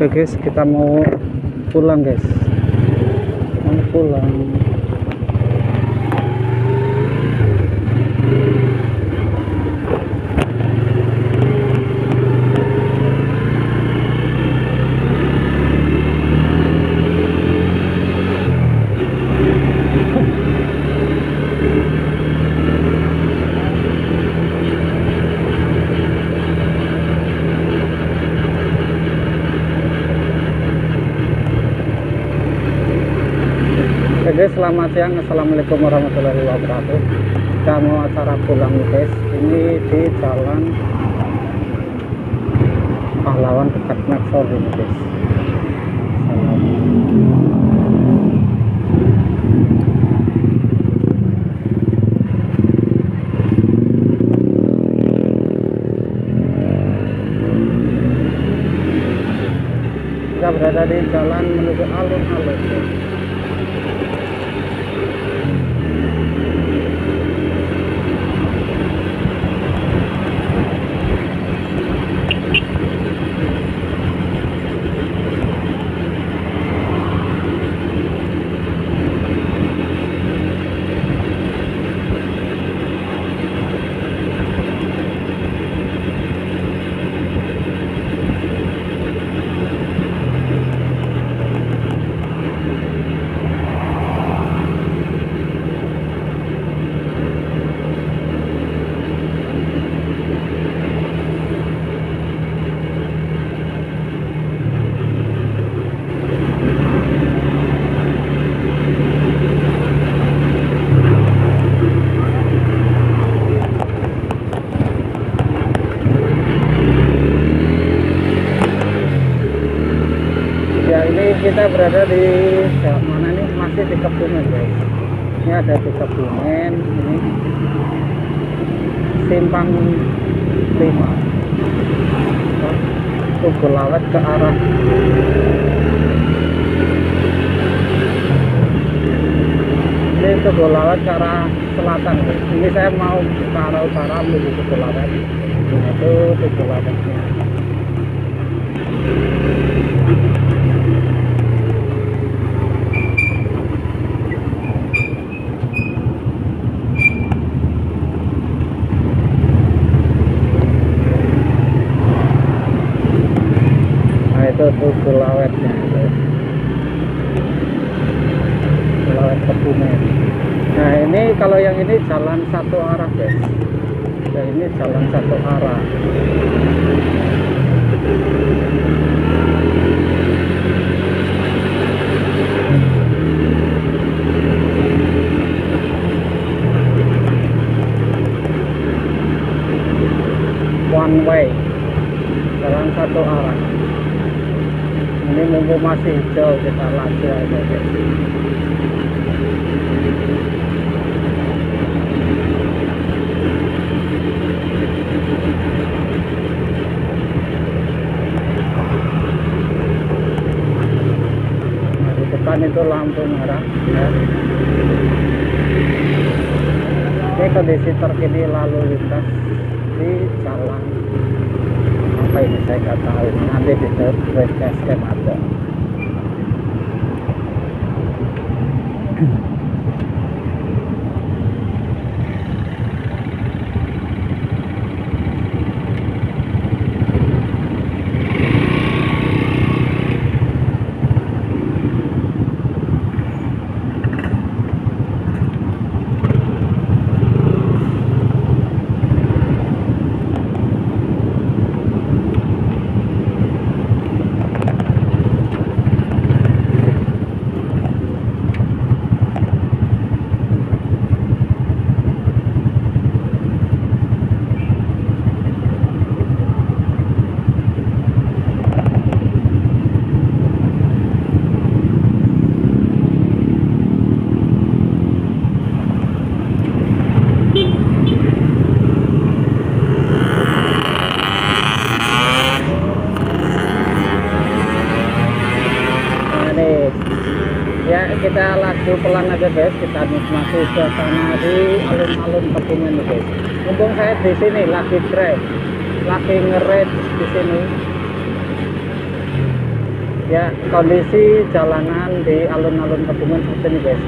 Oke guys, kita mau pulang guys. Mau pulang. Oke guys, selamat siang. Assalamualaikum warahmatullahi wabarakatuh. Kita mau acara pulang guys. Ini di jalan pahlawan dekat Maxor ini guys. Kita berada di jalan menuju alun-alun. guys. ya ini kita berada di ya, mana nih? Masih di Kebumen guys. Ini ada di Kebumen ini. Simpang 5 Tugu Lawet ke arah. Ini Tugu Lawet ke arah selatan guys. ini saya mau ke arah utara menuju Tugu Lawet. Nah, itu Tugu Nah nah ini kalau yang ini jalan satu arah guys nah, ini jalan satu arah. One way. Jalan satu arah ini mumpung masih hijau kita laju aja nah, depan itu lampu merah ya. ini kondisi terkini lalu lintas di jalan apa ini saya nggak tahu. Nanti di basecamp ada Nah, nih. Ya kita laju pelan aja guys, kita nikmati suasana di alun-alun Kebumen guys. Mumpung saya di sini lagi drive, lagi ngered di sini. ya kondisi jalanan di alun-alun Kebumen seperti ini guys.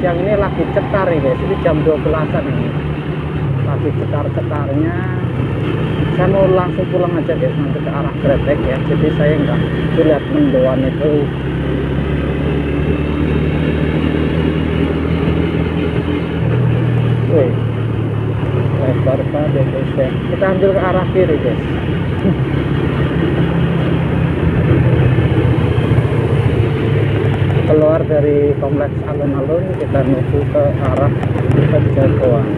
Siang ini lagi cetar nih guys. Ini jam 12an ini. Lagi cetar-cetarnya. Saya mau langsung pulang aja guys nanti ke arah Grebek ya. Jadi saya nggak lihat mendoan itu guys ya. kita ambil ke arah kiri guys keluar dari kompleks alun-alun kita menuju ke arah penjagoan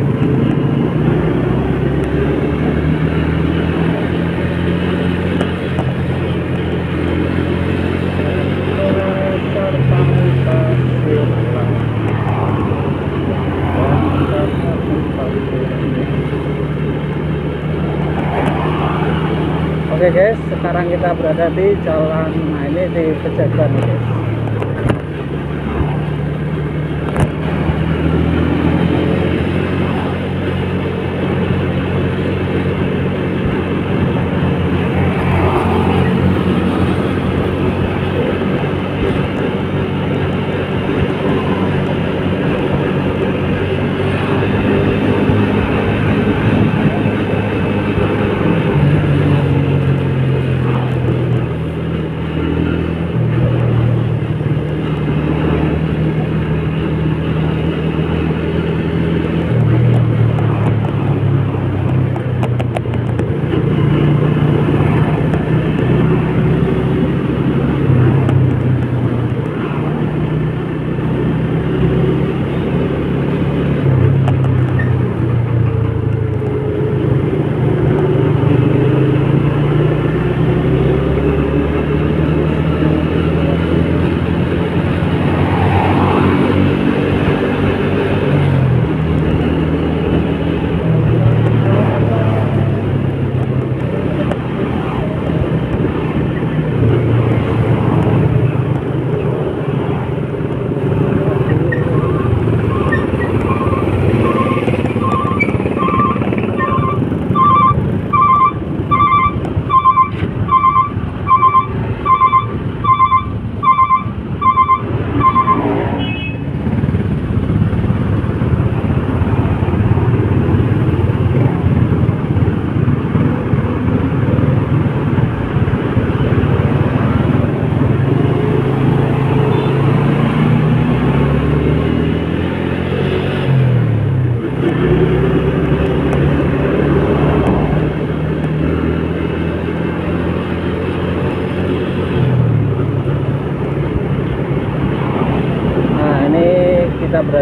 Oke guys, sekarang kita berada di jalan, nah ini di Pejagan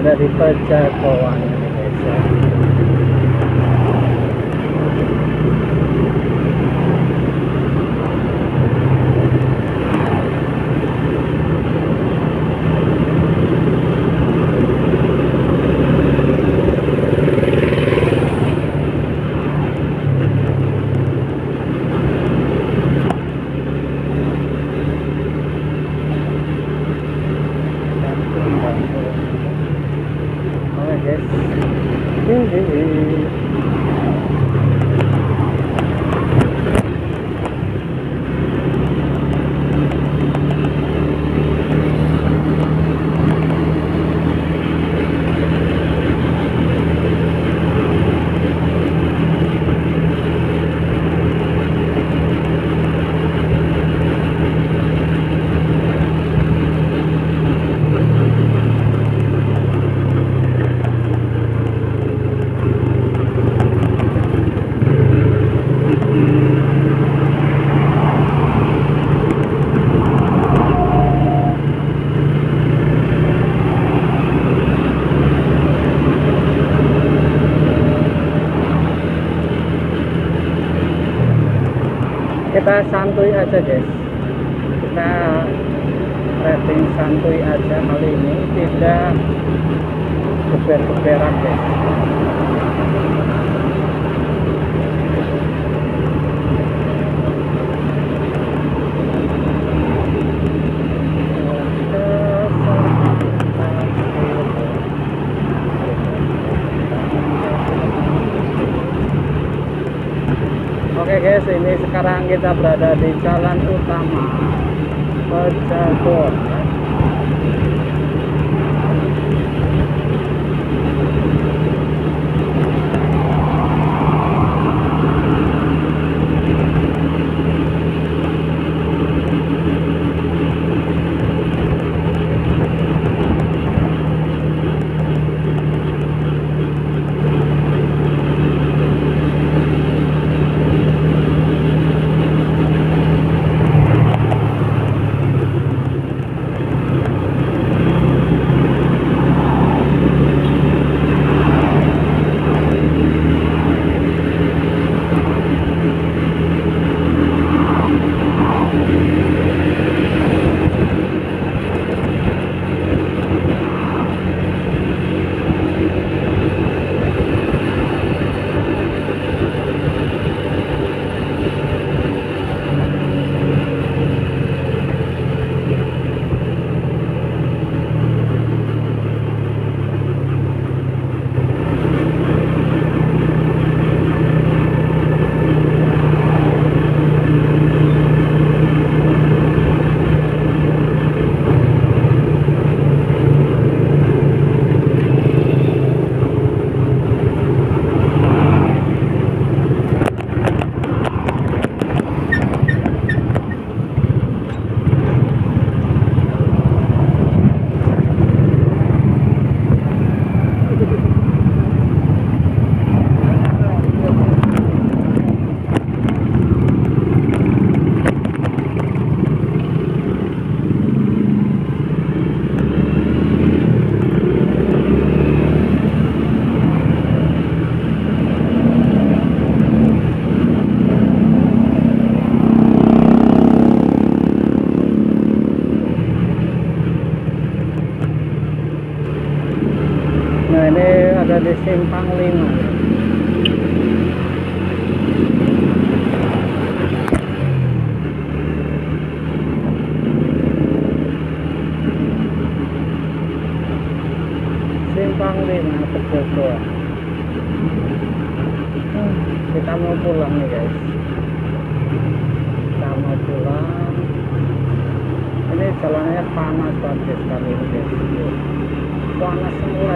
kita berada di Pejagoan ini guys ya. Oke guys. Hihihi. kita santuy aja guys. Kita rating santuy aja kali ini tidak geber-geberan guys Oke guys, ini sekarang kita berada di jalan utama Pejagon panas banget kali ini guys Panas semua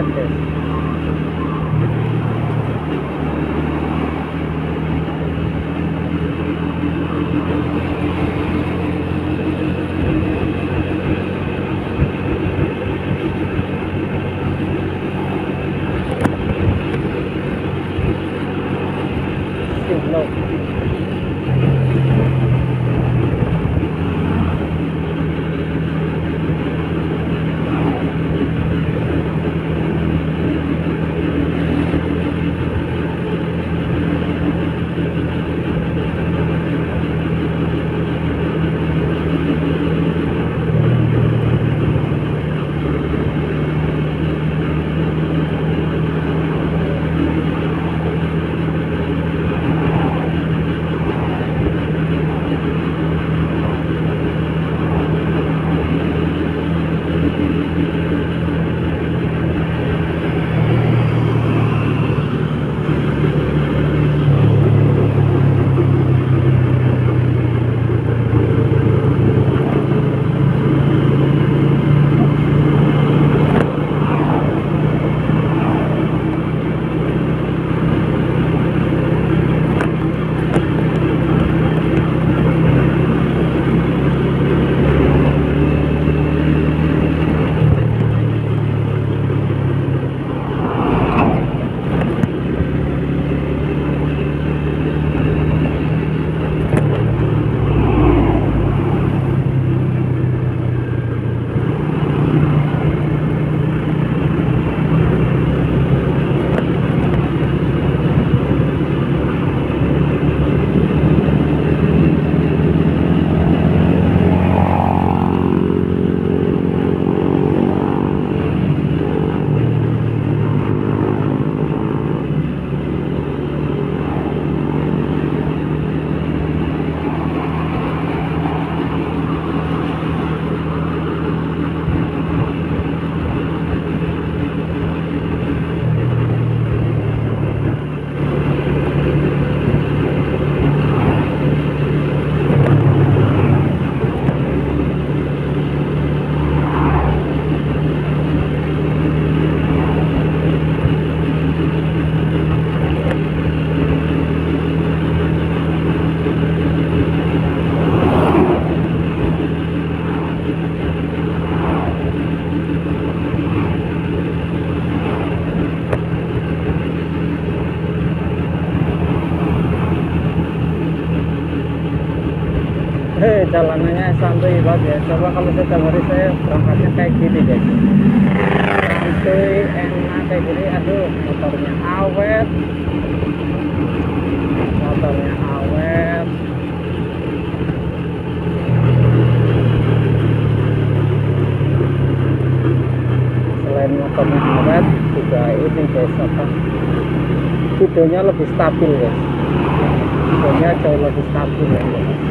santuy banget ya. Coba kalau setiap hari saya berangkatnya kayak gini guys santuy enak kayak gini aduh motornya awet. Motornya awet. Selain motornya awet juga ini guys apa? Videonya lebih stabil guys. Videonya jauh lebih stabil ya. guys